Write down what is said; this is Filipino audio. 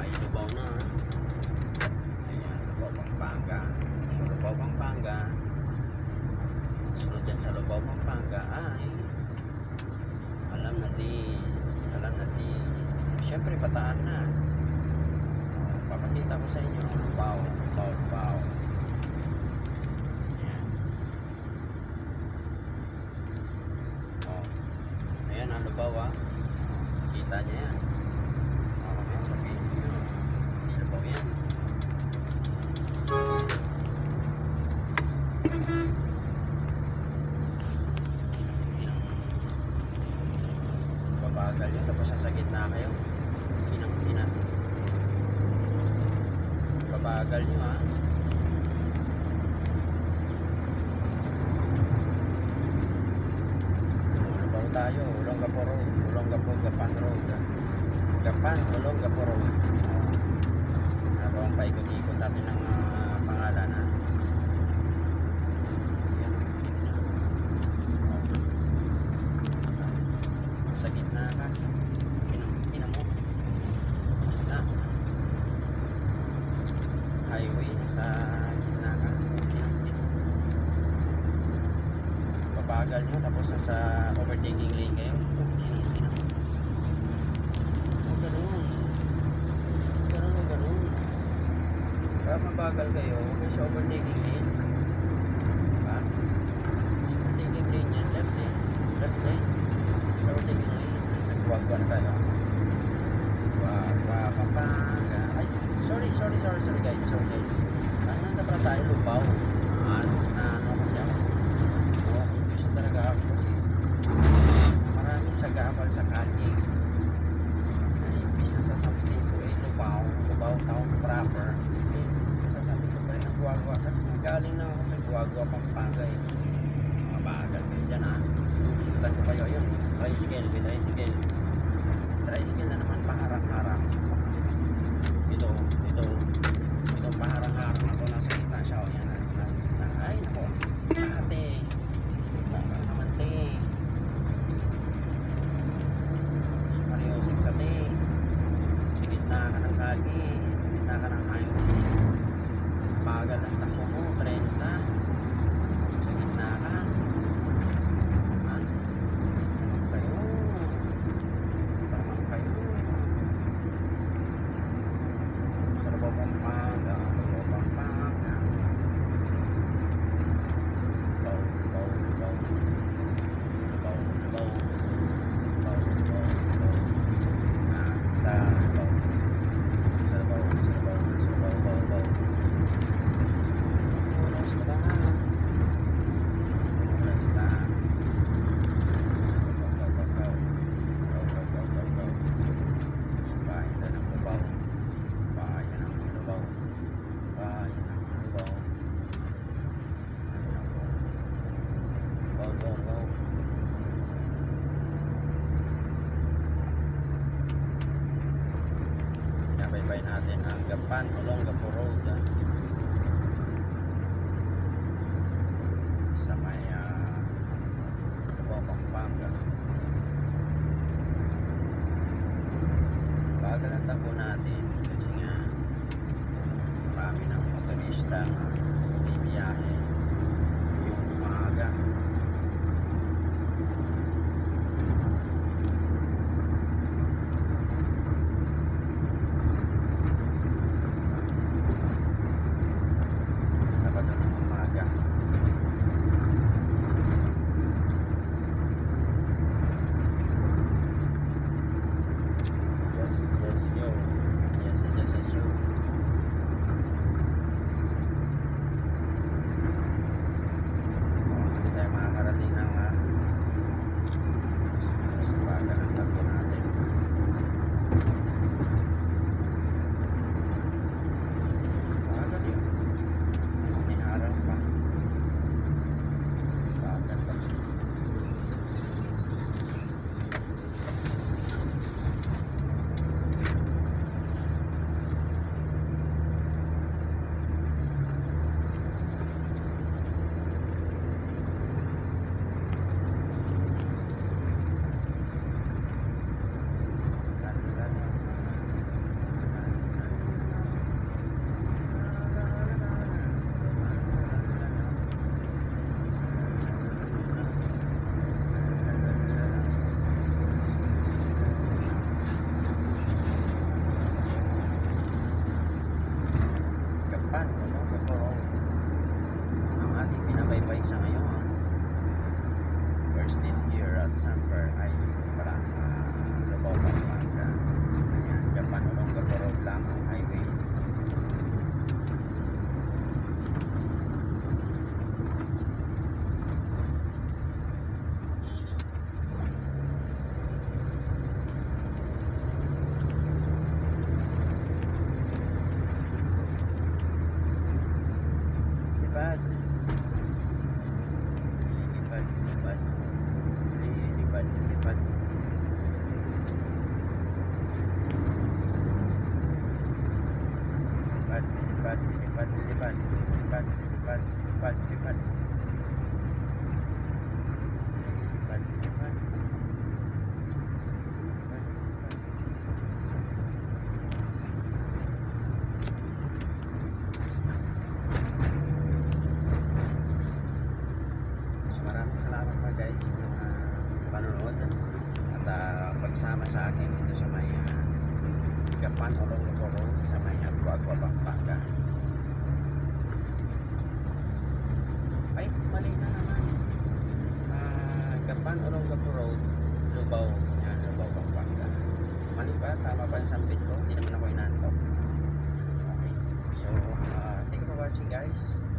ay Lubao na ayan Lubao Pampanga. So Lubao Pampanga. Sunod dyan sa alam na this alam na syempre bataan na. Papakita ko sa inyo ang Lubao Lubao Lubao oh. ayan. Ang Lubao ah kita niya yan. bagal yun tapos sa gitna kayo kinang kina babagal nyo ha? Lumabaw tayo. Olongapo Road. Olongapo Gapan Road Gapan Olongapo Road. Naroon pa ikot Pabagal nyo tapos nasa overtaking lane kayo. Kaya mabagal kayo, huwag sa overtaking lane. Diba? Sa overtaking lane yan, left lane. Left lane. Sa overtaking lane. Nasa guwagwa na tayo. Guwagwa, Pampanga. Ay, sorry, sorry, sorry, sorry guys. Sorry guys. Ano na pala tayo, Lubaw. Ano, na ano kasi ako. Oo, confusion talaga ako kasi maraming sagabal sa kalye. Ay, imbis na sasabihin ko eh, Lubaw, Lubaw town proper. Eh, sasabihin ko pa rin ang guwagwa kasi galing na ako sa guwagwa, Pampanga eh. Mabagal kayo dyan ha. Susutan ko kayo. Ayun, tricycle, tricycle. Tricycle na naman paharang-harang. Ito, ito. Itong paharang-harang ako nasa gitna siya. O yan, nasa gitna. Ay, nako. Ate, sa gitna ka naman, te. Mas Mariosip ka, te. Sa gitna ka ng kagi. Sa gitna ka ng highway. Bagal ang takbo mo, 30. Sa gitna ka. Ha? Naman kayo. Naman kayo. Sa Lubao, Pampanga. Lubao, Pampanga. Lubao, Lubao, Lubao. Lubao, Lubao. Lubao, Lubao, Lubao. Ah, sa Lubao. Sa Lubao, sa Lubao, sa Lubao, Lubao, Lubao. Oras na ba? Oras na. Go, go, go, go. Go, go, go, go, go. Bahay na ng Lubao. Bahay na ng Lubao. Bahay na ng Lubao. Go, go, go. Pinabaybay natin ang Gapan, Olongapo Road. ah. Sa may uh, Lubao, Pampanga. Bagal ang takbo natin kasi nga marami ng motorista débat, débat, débat, débat, débat, débat, débat, débat, débat, débat, panulong na ko sa may Agwagwa, Pampanga. Ay, mali na naman. Uh, Gapan Olongapo Road, Lubao, yan, Lubao, Pampanga. Mali ba? Tama ba ang sambit ko? Hindi naman ako inantok. Okay. So, uh, thank you for watching guys.